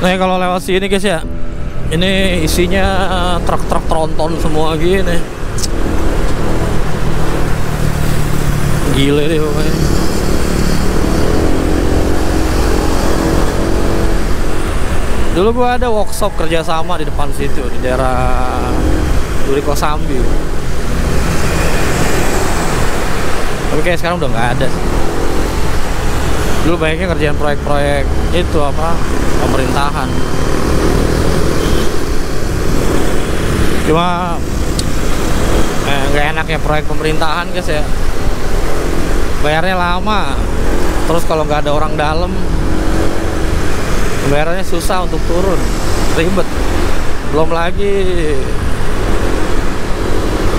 Nih kalau lewat sini guys ya, ini isinya truk-truk tronton semua gini. Gile deh pokoknya. Dulu gua ada workshop kerjasama di depan situ di daerah Duri Kosambi. Tapi kayak sekarang udah nggak ada sih. Dulu banyaknya kerjaan proyek-proyek itu apa pemerintahan. Cuma eh, nggak enaknya proyek pemerintahan guys ya. Bayarnya lama. Terus kalau nggak ada orang dalam bayarannya susah untuk turun ribet belum lagi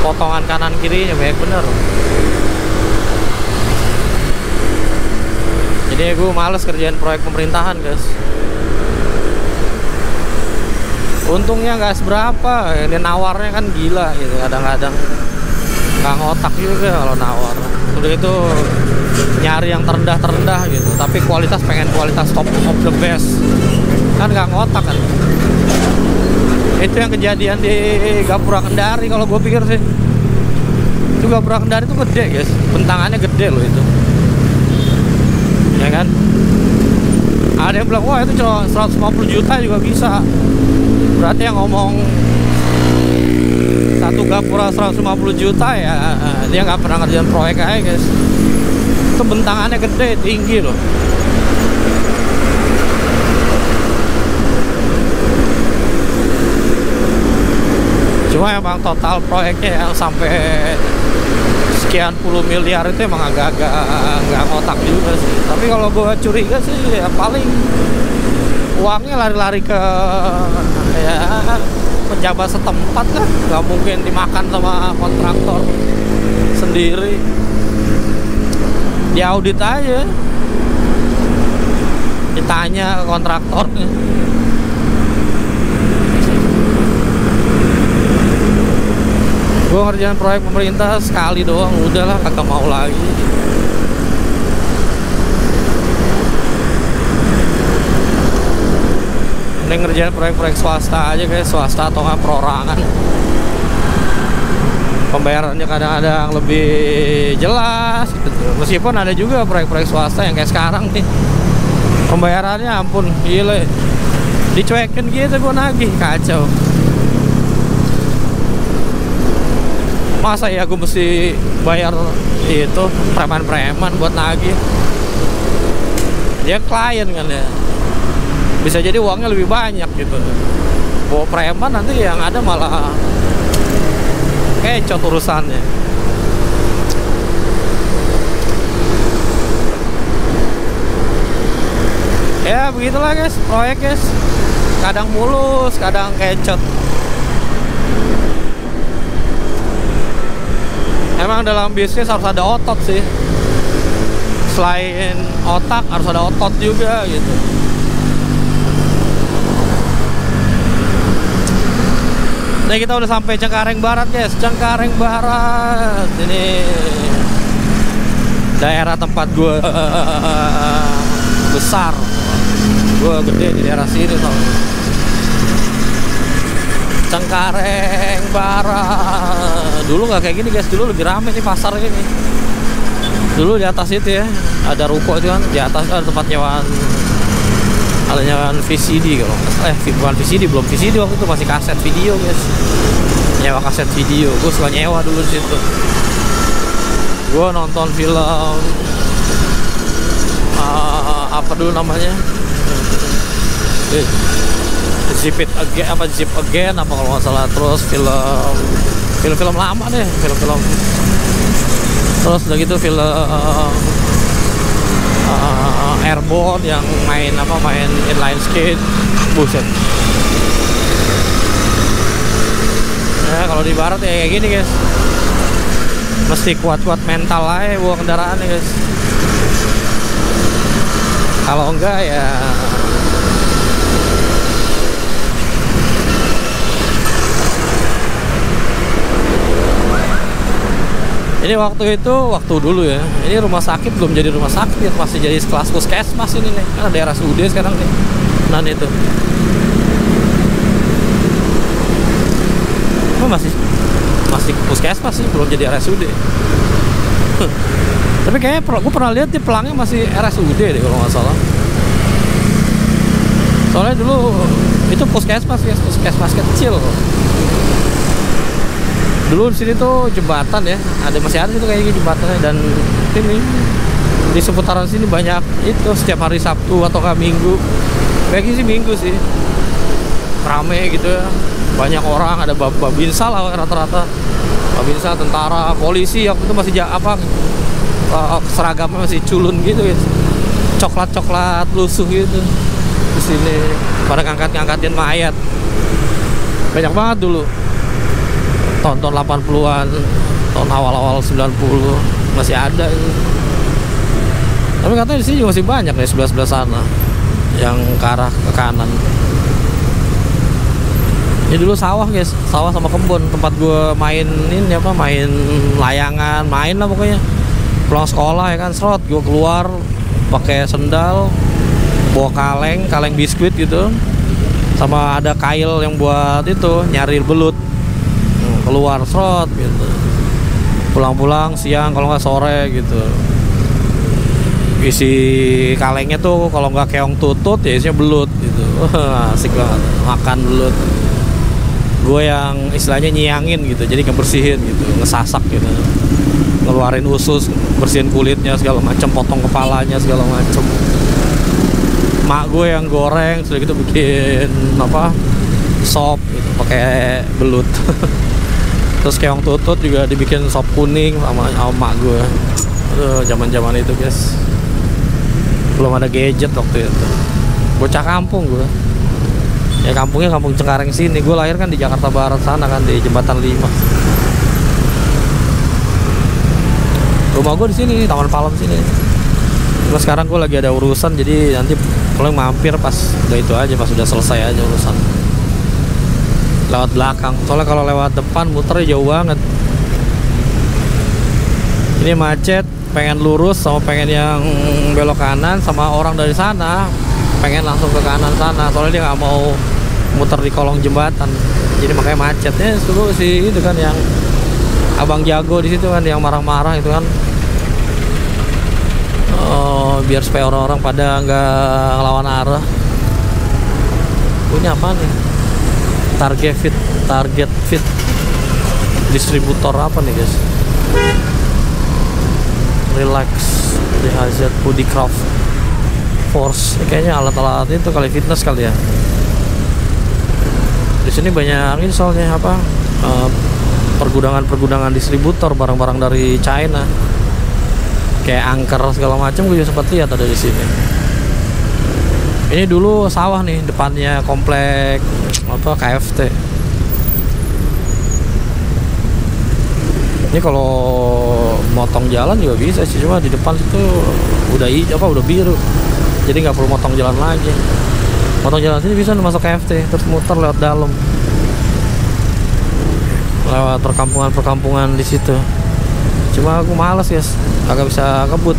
potongan kanan kirinya banyak bener jadi gue males kerjaan proyek pemerintahan guys. Untungnya nggak seberapa. Ini nawarnya kan gila gitu kadang-kadang. Nggak ngotak juga kalau nawar. Udah itu nyari yang terendah terendah gitu. Tapi kualitas pengen kualitas top of the best. Kan nggak ngotak kan. Itu yang kejadian di Gapura Kendari kalau gue pikir sih. Itu Gapura Kendari itu gede guys. Bentangannya gede loh itu ya kan? Ada yang bilang wah itu cuma 150 juta juga bisa. Berarti yang ngomong satu gapura 150 juta ya dia nggak pernah ngerjain proyek aja guys. Itu bentangannya gede tinggi loh. Cuma emang total proyeknya yang sampai sekian puluh miliar itu emang agak-agak nggak ngotak juga sih. Tapi kalau gue curiga sih ya paling uangnya lari-lari ke ya pejabat setempat kan nggak mungkin dimakan sama kontraktor sendiri. Diaudit aja. Ditanya kontraktornya gue ngerjain proyek pemerintah sekali doang. Udahlah kagak mau lagi. Ini ngerjain proyek-proyek swasta aja kayak swasta atau nggak perorangan. Pembayarannya kadang-kadang lebih jelas gitu. meskipun ada juga proyek-proyek swasta yang kayak sekarang nih. Pembayarannya ampun gile. Dicuekin gitu gue nagih. Kacau masa ya gue mesti bayar itu preman-preman buat nagih? Dia klien kan ya. Bisa jadi uangnya lebih banyak gitu. Bawa preman nanti yang ada malah kecot urusannya. Ya begitulah guys proyek guys. Kadang mulus kadang kecot emang dalam bisnis harus ada otot sih. Selain otak harus ada otot juga gitu. Nah kita udah sampai Cengkareng Barat guys. Cengkareng Barat. Ini Daerah tempat gue Besar. Gue gede di daerah sini tau Cengkareng Barat. Dulu nggak kayak gini guys. Dulu lebih rame nih pasar ini. Dulu di atas itu ya Ada ruko itu kan. Di atas ada tempat nyewaan ada nyewaan VCD kalau eh bukan VCD belum VCD waktu itu. Masih kaset video guys. Nyewa kaset video. Gue suka nyewa dulu situ. Gue nonton film uh, apa dulu namanya? Eh, Zip It Again apa Zip Again apa kalau nggak salah terus film film-film lama deh film-film terus udah gitu film uh, airborne yang main apa main inline skate buset. Ya kalau di barat ya kayak gini guys. Mesti kuat-kuat mental aja bawa kendaraan ya guys. Kalau enggak ya ini waktu itu waktu dulu ya. Ini rumah sakit belum jadi rumah sakit masih jadi kelas puskesmas ini nih. Karena daerah Sude sekarang nih. Nan itu. Apa masih masih puskesmas sih belum jadi RSUD tapi kayaknya gue pernah lihat di pelangnya masih RSUD deh kalau nggak salah. Soalnya dulu itu puskesmas ya puskesmas kecil dulu di sini tuh jembatan ya ada masih ada itu kayak jembatannya. Dan ini di seputaran sini banyak itu setiap hari Sabtu atau Minggu. Kayaknya sih Minggu sih. Rame gitu ya. Banyak orang ada bab babinsa lah rata-rata. Babinsa tentara polisi waktu itu masih apa uh, seragamnya masih culun gitu ya. Coklat coklat lusuh gitu. Di sini pada ngangkat ngangkatin mayat. Banyak banget dulu tahun-tahun 80-an tahun awal-awal 90 masih ada ini. tapi katanya di sini masih banyak nih sebelah sebelah sana yang ke arah ke kanan. Ini dulu sawah guys. Sawah sama kebun tempat gue main ini apa main layangan main lah pokoknya. Pulang sekolah ya kan serot. Gue keluar pakai sendal bawa kaleng kaleng biskuit gitu. Sama ada kail yang buat itu nyari belut keluar serot gitu. Pulang-pulang siang kalau nggak sore gitu. Isi kalengnya tuh kalau nggak keong tutut ya isinya belut gitu. Asik banget. Makan belut. Gue yang istilahnya nyiyangin gitu. Jadi ngebersihin gitu. Ngesasak gitu. Ngeluarin usus bersihin kulitnya segala macam potong kepalanya segala macam mak gue yang goreng sudah gitu bikin apa sop gitu. Pakai belut terus keong tutut juga dibikin sop kuning sama, sama gue Aduh, zaman zaman itu guys. Belum ada gadget waktu itu. Bocah kampung gue ya kampungnya kampung Cengkareng sini. Gue lahir kan di Jakarta Barat sana kan di jembatan 5 rumah gue di sini Taman Palem sini. Cuma sekarang gue lagi ada urusan jadi nanti paling mampir pas udah itu aja pas udah selesai aja urusan lewat belakang. Soalnya kalau lewat depan muter jauh banget. Ini macet pengen lurus sama pengen yang belok kanan sama orang dari sana. Pengen langsung ke kanan sana soalnya dia nggak mau muter di kolong jembatan. Jadi makanya macetnya dulu sih itu kan yang abang jago di situ kan yang marah-marah itu kan. Oh, biar supaya orang-orang pada nggak ngelawan arah. Punya apa nih target fit target fit distributor apa nih guys? Relax DHZ Hoodie Craft Force. Ini kayaknya alat-alat itu kali fitness kali ya? Di sini banyak ini soalnya apa uh, pergudangan-pergudangan distributor barang-barang dari China. Kayak angker segala macam gue juga sempat lihat ada di sini ini dulu sawah nih depannya komplek apa KFT ini kalau motong jalan juga bisa sih cuma di depan itu udah hijau apa udah biru jadi nggak perlu motong jalan lagi Potong jalan sini bisa masuk KFT terus muter lewat dalam. Lewat perkampungan-perkampungan di situ. Cuma aku males yes. agak bisa kebut.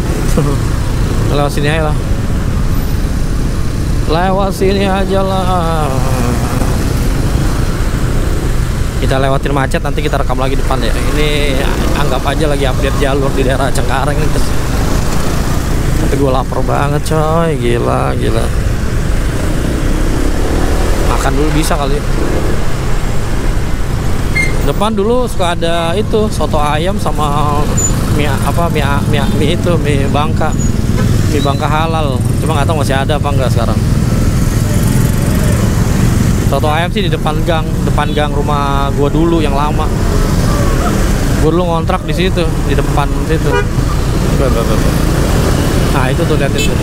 lewat sini aja lah. Lewat sini aja lah. Kita lewatin macet nanti kita rekam lagi depan ya. Ini anggap aja lagi update jalur di daerah Cengkareng. Tapi gue lapar banget coy, gila, gila makan dulu bisa kali depan dulu suka ada itu soto ayam sama mie apa mie mie, mie itu mie bangka mie bangka halal cuma nggak tahu masih ada apa enggak sekarang soto ayam sih di depan gang depan gang rumah gua dulu yang lama. Gua dulu ngontrak di situ di depan situ. Nah itu tuh liatin tuh.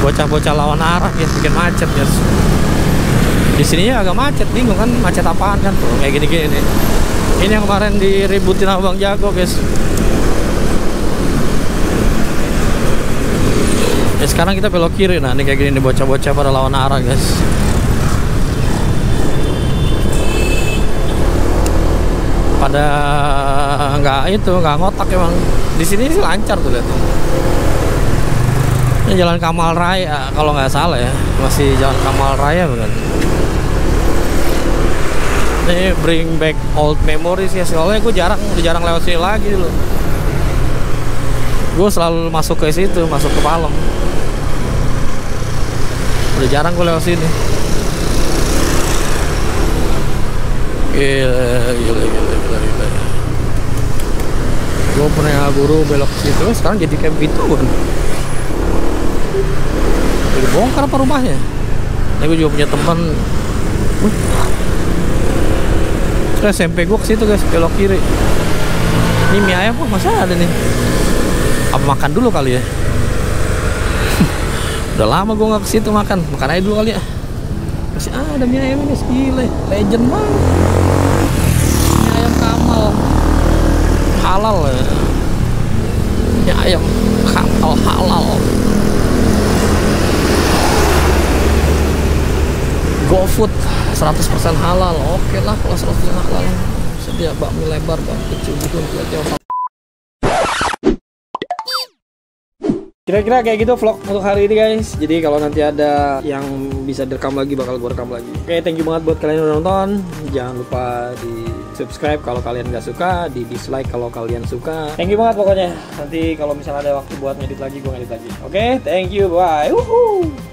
Bocah-bocah lawan arah ya bikin macet ya. Di sini agak macet bingung kan macet apaan kan? Tuh kayak gini-gini. Nih ini yang kemarin diributin sama Bang Jago guys. Ya sekarang kita belok kiri. Nah ini kayak gini nih bocah-bocah pada lawan arah guys pada nggak itu nggak ngotak emang. Di sini sih lancar tuh lihat. Ini Jalan Kamal Raya kalau nggak salah ya. Masih Jalan Kamal Raya bukan? Ini bring back old memories ya soalnya gue jarang udah jarang lewat sini lagi dulu gue selalu masuk ke situ masuk ke Palem. Udah jarang gue lewat sini. Gila gila gila gila, gila. gue pernah buru belok situ sekarang jadi kayak gitu kan jadi bongkar apa rumahnya? Ini gue juga punya teman Wih. SMP gue ke situ guys belok kiri. Ini mie ayam kok masa ada nih? Apa makan dulu kali ya? Udah lama gue nggak ke situ makan makan aja dulu kali ya. Masih ada mie ayam ini gile legend banget mie ayam kamal. Halal ya. Ayam. Kamal halal. GoFood 100% halal. Oke lah kalau 100% halal. Sedia bakmi lebar bakmi kecil gitu Kira-kira kayak gitu vlog untuk hari ini guys. Jadi kalau nanti ada yang bisa direkam lagi bakal gue rekam lagi. Oke thank you banget buat kalian yang udah nonton. Jangan lupa di subscribe kalau kalian gak suka Di dislike kalau kalian suka. Thank you banget pokoknya. Nanti kalau misalnya ada waktu buat ngedit lagi gue ngedit lagi. Oke thank you bye. Woohoo.